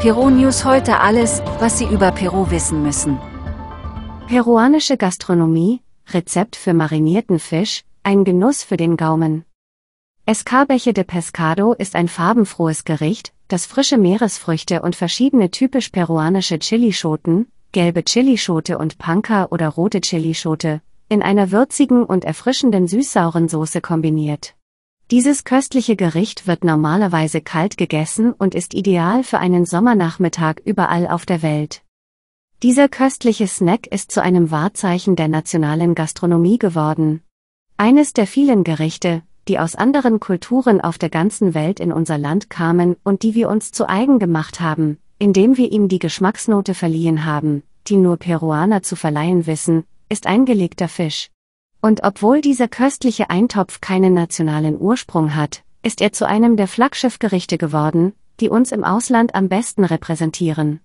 Peru News heute alles, was Sie über Peru wissen müssen. Peruanische Gastronomie, Rezept für marinierten Fisch, ein Genuss für den Gaumen. Escarbeche de Pescado ist ein farbenfrohes Gericht, das frische Meeresfrüchte und verschiedene typisch peruanische Chilischoten, gelbe Chilischote und Panka oder rote Chilischote, in einer würzigen und erfrischenden süßsauren Soße kombiniert. Dieses köstliche Gericht wird normalerweise kalt gegessen und ist ideal für einen Sommernachmittag überall auf der Welt. Dieser köstliche Snack ist zu einem Wahrzeichen der nationalen Gastronomie geworden. Eines der vielen Gerichte, die aus anderen Kulturen auf der ganzen Welt in unser Land kamen und die wir uns zu eigen gemacht haben, indem wir ihm die Geschmacksnote verliehen haben, die nur Peruaner zu verleihen wissen, ist eingelegter Fisch. Und obwohl dieser köstliche Eintopf keinen nationalen Ursprung hat, ist er zu einem der Flaggschiffgerichte geworden, die uns im Ausland am besten repräsentieren.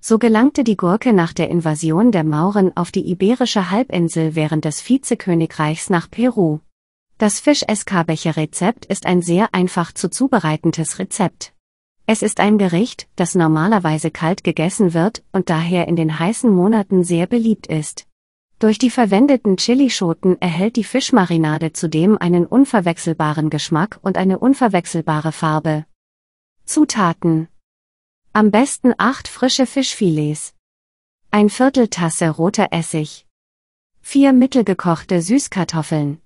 So gelangte die Gurke nach der Invasion der Mauren auf die iberische Halbinsel während des Vizekönigreichs nach Peru. Das Fisch-Escarbeche-Rezept ist ein sehr einfach zu zubereitendes Rezept. Es ist ein Gericht, das normalerweise kalt gegessen wird und daher in den heißen Monaten sehr beliebt ist. Durch die verwendeten Chilischoten erhält die Fischmarinade zudem einen unverwechselbaren Geschmack und eine unverwechselbare Farbe. Zutaten. Am besten acht frische Fischfilets. Ein Viertel Tasse roter Essig. Vier mittelgekochte Süßkartoffeln.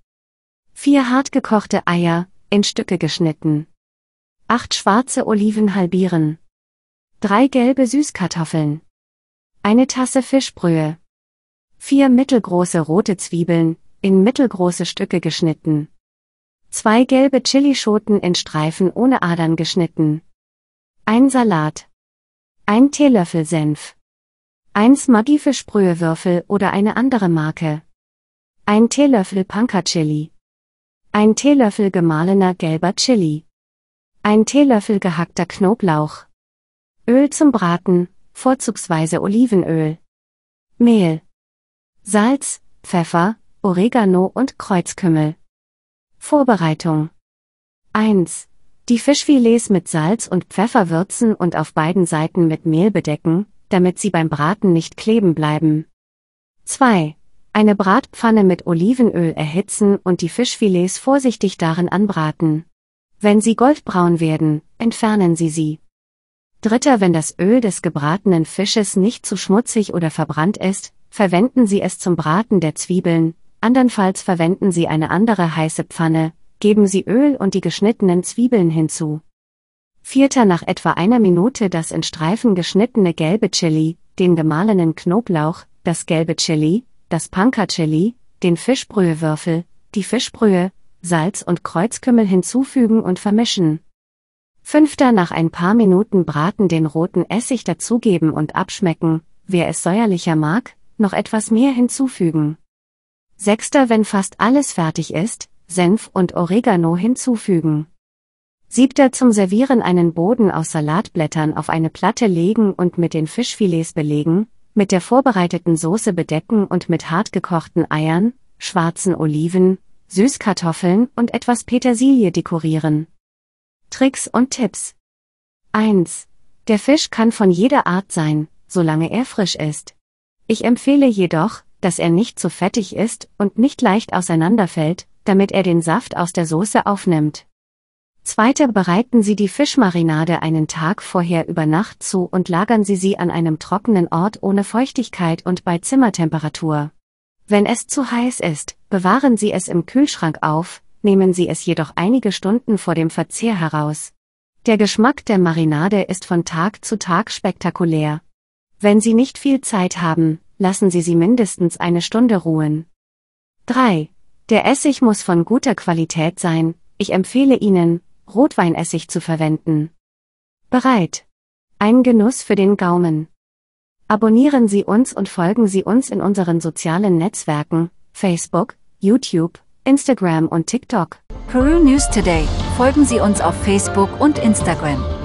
Vier hartgekochte Eier, in Stücke geschnitten. Acht schwarze Oliven halbieren. Drei gelbe Süßkartoffeln. Eine Tasse Fischbrühe. Vier mittelgroße rote Zwiebeln, in mittelgroße Stücke geschnitten. Zwei gelbe Chilischoten in Streifen ohne Adern geschnitten. Ein Salat. Ein Teelöffel Senf. Eins Maggi-Fischbrühewürfel oder eine andere Marke. Ein Teelöffel Panka Chili. Ein Teelöffel gemahlener gelber Chili. Ein Teelöffel gehackter Knoblauch. Öl zum Braten, vorzugsweise Olivenöl. Mehl. Salz, Pfeffer, Oregano und Kreuzkümmel. Vorbereitung 1. Die Fischfilets mit Salz und Pfeffer würzen und auf beiden Seiten mit Mehl bedecken, damit sie beim Braten nicht kleben bleiben. 2. Eine Bratpfanne mit Olivenöl erhitzen und die Fischfilets vorsichtig darin anbraten. Wenn sie goldbraun werden, entfernen Sie sie. Dritter, wenn das Öl des gebratenen Fisches nicht zu schmutzig oder verbrannt ist, verwenden Sie es zum Braten der Zwiebeln, andernfalls verwenden Sie eine andere heiße Pfanne, geben Sie Öl und die geschnittenen Zwiebeln hinzu. Vierter nach etwa einer Minute das in Streifen geschnittene gelbe Chili, den gemahlenen Knoblauch, das gelbe Chili, das Panka Chili, den Fischbrühewürfel, die Fischbrühe, Salz und Kreuzkümmel hinzufügen und vermischen. Fünfter nach ein paar Minuten braten den roten Essig dazugeben und abschmecken, wer es säuerlicher mag, noch etwas mehr hinzufügen. Sechster, wenn fast alles fertig ist, Senf und Oregano hinzufügen. Siebter zum Servieren einen Boden aus Salatblättern auf eine Platte legen und mit den Fischfilets belegen, mit der vorbereiteten Soße bedecken und mit hart gekochten Eiern, schwarzen Oliven, Süßkartoffeln und etwas Petersilie dekorieren. Tricks und Tipps 1. Der Fisch kann von jeder Art sein, solange er frisch ist. Ich empfehle jedoch, dass er nicht zu fettig ist und nicht leicht auseinanderfällt, damit er den Saft aus der Soße aufnimmt. Zweiter bereiten Sie die Fischmarinade einen Tag vorher über Nacht zu und lagern Sie sie an einem trockenen Ort ohne Feuchtigkeit und bei Zimmertemperatur. Wenn es zu heiß ist, bewahren Sie es im Kühlschrank auf, nehmen Sie es jedoch einige Stunden vor dem Verzehr heraus. Der Geschmack der Marinade ist von Tag zu Tag spektakulär. Wenn Sie nicht viel Zeit haben, lassen Sie sie mindestens eine Stunde ruhen. 3. Der Essig muss von guter Qualität sein, ich empfehle Ihnen, Rotweinessig zu verwenden. Bereit. Ein Genuss für den Gaumen. Abonnieren Sie uns und folgen Sie uns in unseren sozialen Netzwerken, Facebook, YouTube, Instagram und TikTok. Peru News Today. Folgen Sie uns auf Facebook und Instagram.